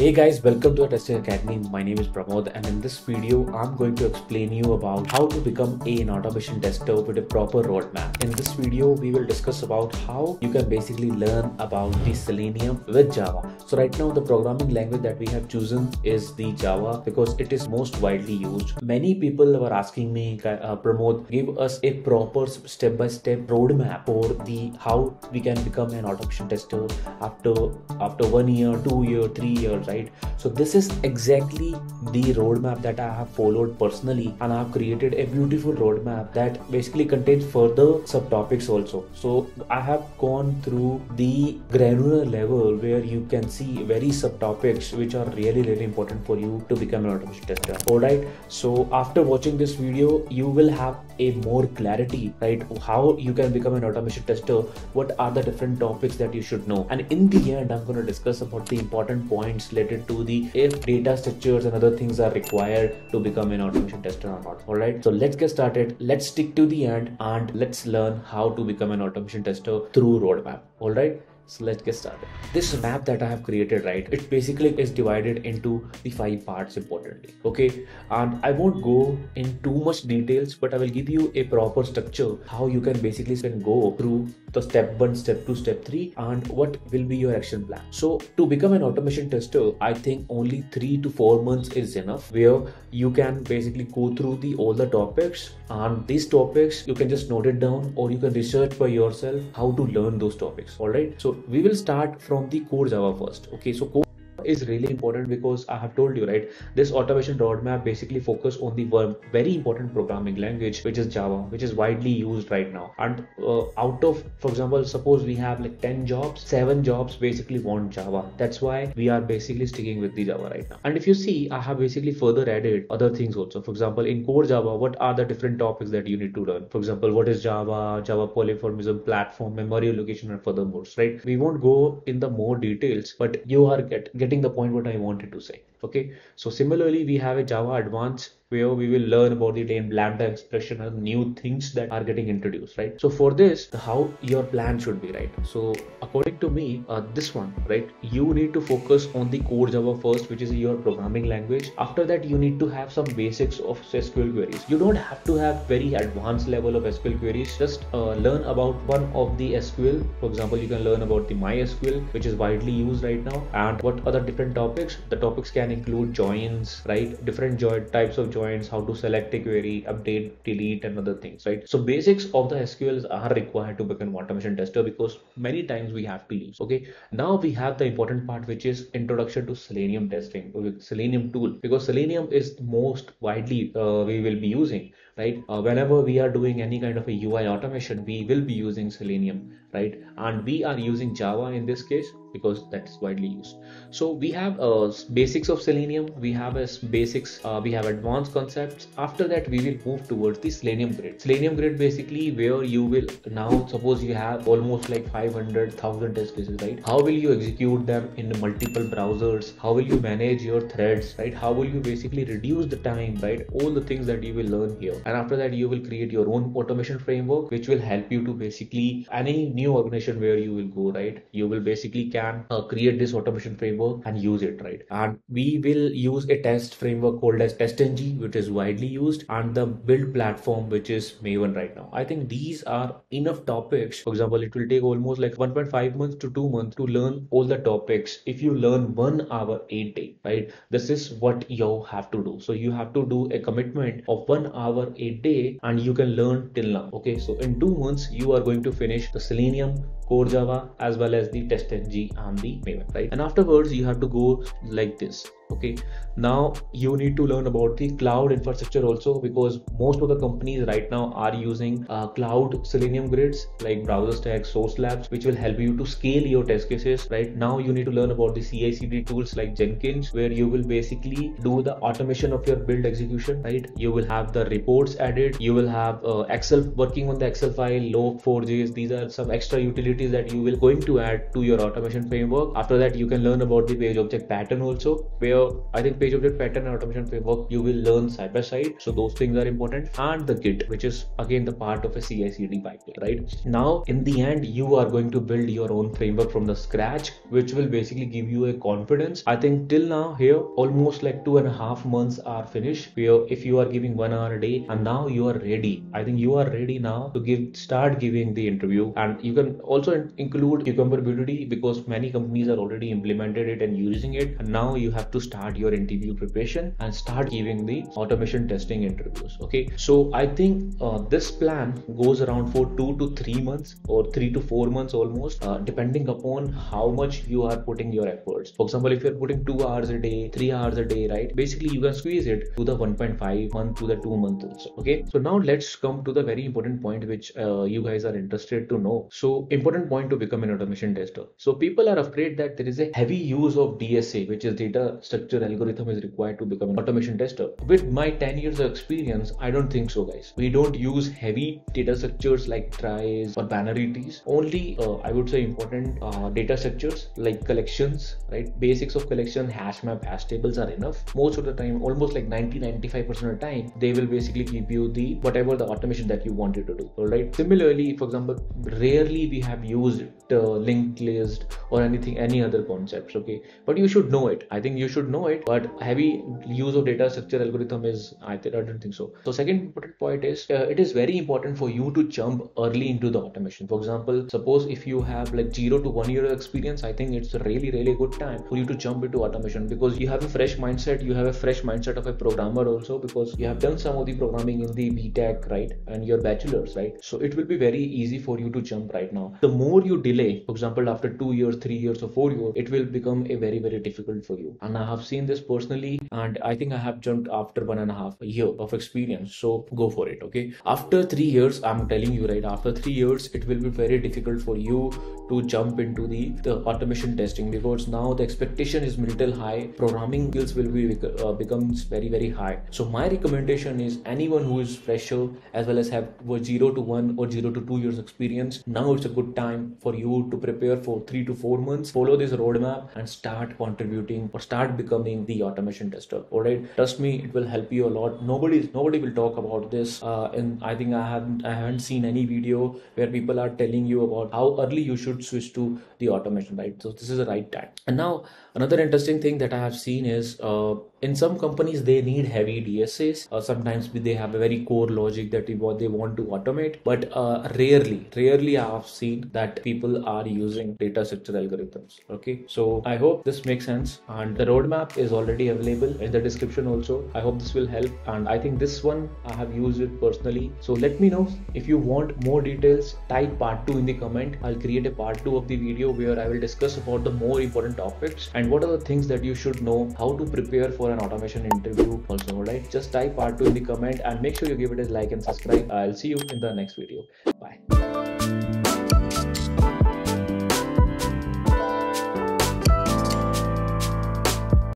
Hey guys, welcome to Testing Academy. My name is Pramod and in this video, I'm going to explain you about how to become an automation tester with a proper roadmap. In this video, we will discuss about how you can basically learn about the Selenium with Java. So right now, the programming language that we have chosen is the Java because it is most widely used. Many people were asking me, uh, Pramod, give us a proper step-by-step -step roadmap for the how we can become an automation tester after after one year, two year, three years right? So this is exactly the roadmap that i have followed personally and i have created a beautiful roadmap that basically contains further subtopics also. So i have gone through the granular level where you can see very subtopics which are really really important for you to become an automation tester. All right so after watching this video you will have a more clarity right how you can become an automation tester what are the different topics that you should know. And in the end i'm going to discuss about the important points related to the if data structures and other things are required to become an automation tester or not. All right so let's get started. Let's stick to the end and let's learn how to become an automation tester through roadmap. All right so let's get started. This map that i have created right it basically is divided into the five parts importantly okay? And i won't go in too much details but i will give you a proper structure how you can basically can go through the step one step two step three and what will be your action plan. So to become an automation tester i think only three to four months is enough where you can basically go through the all the topics and these topics you can just note it down or you can research by yourself how to learn those topics all right so we will start from the core java first. Okay so core is really important because I have told you right this automation roadmap basically focus on the very important programming language which is Java which is widely used right now. And uh, out of for example suppose we have like 10 jobs 7 jobs basically want Java. That's why we are basically sticking with the Java right now. And if you see I have basically further added other things also. For example in core Java what are the different topics that you need to learn? For example what is Java? Java polymorphism, platform memory allocation and further more right? We won't go in the more details but you are get, getting getting the point what I wanted to say. Okay. So similarly, we have a Java advanced where we will learn about the lambda expression and new things that are getting introduced, right? So for this, how your plan should be, right? So according to me, uh, this one, right? You need to focus on the core Java first, which is your programming language. After that, you need to have some basics of SQL queries. You don't have to have very advanced level of SQL queries. Just uh, learn about one of the SQL. For example, you can learn about the MySQL, which is widely used right now, and what other different topics. The topics can include joins, right? Different join types of joins, how to select a query, update, delete, and other things, right? So basics of the SQLs are required to become automation tester because many times we have to use. Okay, now we have the important part, which is introduction to Selenium testing Selenium tool because Selenium is most widely uh, we will be using, right? Uh, whenever we are doing any kind of a UI automation, we will be using Selenium, right? And we are using Java in this case because that's widely used. So we have uh, basics of selenium. We have as basics uh, we have advanced concepts. After that we will move towards the selenium grid. Selenium grid basically where you will now suppose you have almost like 500,000 test cases right? How will you execute them in multiple browsers? How will you manage your threads right? How will you basically reduce the time right? All the things that you will learn here and after that you will create your own automation framework which will help you to basically any new organization where you will go right? You will basically can uh, create this automation framework and use it right? And we will use a test framework called as testng which is widely used and the build platform which is maven right now. I think these are enough topics. For example it will take almost like 1.5 months to 2 months to learn all the topics. If you learn one hour a day right? This is what you have to do. So you have to do a commitment of one hour eight day and you can learn till now okay? So in two months you are going to finish the selenium core java as well as the testng and the maven right? And afterwards you have to go like this okay? Now you need to learn about the cloud infrastructure also because most of the companies right now are using uh, cloud selenium grids like browser stack Sauce Labs which will help you to scale your test cases right? Now you need to learn about the ci cd tools like jenkins where you will basically do the automation of your build execution right? You will have the reports added. You will have uh, excel working on the excel file log4j these are some extra utilities capabilities that you will going to add to your automation framework. After that, you can learn about the page object pattern also, where I think page object pattern and automation framework you will learn side by side. So those things are important. And the Git, which is again the part of a CI/CD pipeline, right? Now, in the end, you are going to build your own framework from the scratch, which will basically give you a confidence. I think till now here, almost like two and a half months are finished. Where if you are giving one hour a day, and now you are ready. I think you are ready now to give start giving the interview, and you can also include Cucumber BDD because many companies are already implemented it and using it. And now you have to start your interview preparation and start giving the automation testing interviews. Okay, so I think uh, this plan goes around for two to three months or three to four months almost, uh, depending upon how much you are putting your efforts. For example, if you're putting two hours a day, three hours a day, right? Basically, you can squeeze it to the 1.5 month to the two month also. Okay, so now let's come to the very important point which uh, you guys are interested to know. So important point to become an automation tester. So people are afraid that there is a heavy use of DSA, which is data structure algorithm is required to become an automation tester. With my 10 years of experience, I don't think so guys. We don't use heavy data structures like tries or binary trees. Only uh, I would say important uh, data structures like collections, right? Basics of collection, hash map, hash tables are enough. Most of the time, almost like 90-95% of the time, they will basically give you the whatever the automation that you wanted to do. All right. Similarly, for example, rarely we have used uh, linked list or anything, any other concepts. Okay, but you should know it. I think you should know it. But heavy use of data structure algorithm is I, th- I don't think so. So second important point is uh, it is very important for you to jump early into the automation. For example, suppose if you have like zero to one year of experience, I think it's a really really good time for you to jump into automation because you have a fresh mindset. You have a fresh mindset of a programmer also because you have done some of the programming in the BTech right and your bachelor's right. So it will be very easy for you to jump right now. The more you delay, for example, after two years, three years, or four years, it will become a very very difficult for you. And I have seen this personally, and I think I have jumped after one and a half year of experience. So go for it. Okay. After three years, I'm telling you right. After three years, it will be very difficult for you to jump into the, the automation testing because now the expectation is little high. Programming skills will be uh, becomes very very high. So my recommendation is anyone who is fresher as well as have zero to one or zero to two years experience. Now it's a good time for you to prepare for three to four months. Follow this roadmap and start contributing or start becoming the automation tester. All right, trust me, it will help you a lot. Nobody nobody will talk about this. Uh, and I think I haven't I haven't seen any video where people are telling you about how early you should switch to the automation. Right, so this is the right time. And now another interesting thing that I have seen is. Uh, in some companies they need heavy DSAs. Uh, sometimes they have a very core logic that they want to automate, but uh, rarely, rarely I have seen that people are using data structure algorithms. Okay, so I hope this makes sense, and the roadmap is already available in the description also. I hope this will help, and I think this one I have used it personally. So let me know if you want more details. Type part two in the comment. I'll create a part two of the video where I will discuss about the more important topics and what are the things that you should know, how to prepare for an automation interview also right? Just type part 2 in the comment and make sure you give it a like and subscribe. I'll see you in the next video. Bye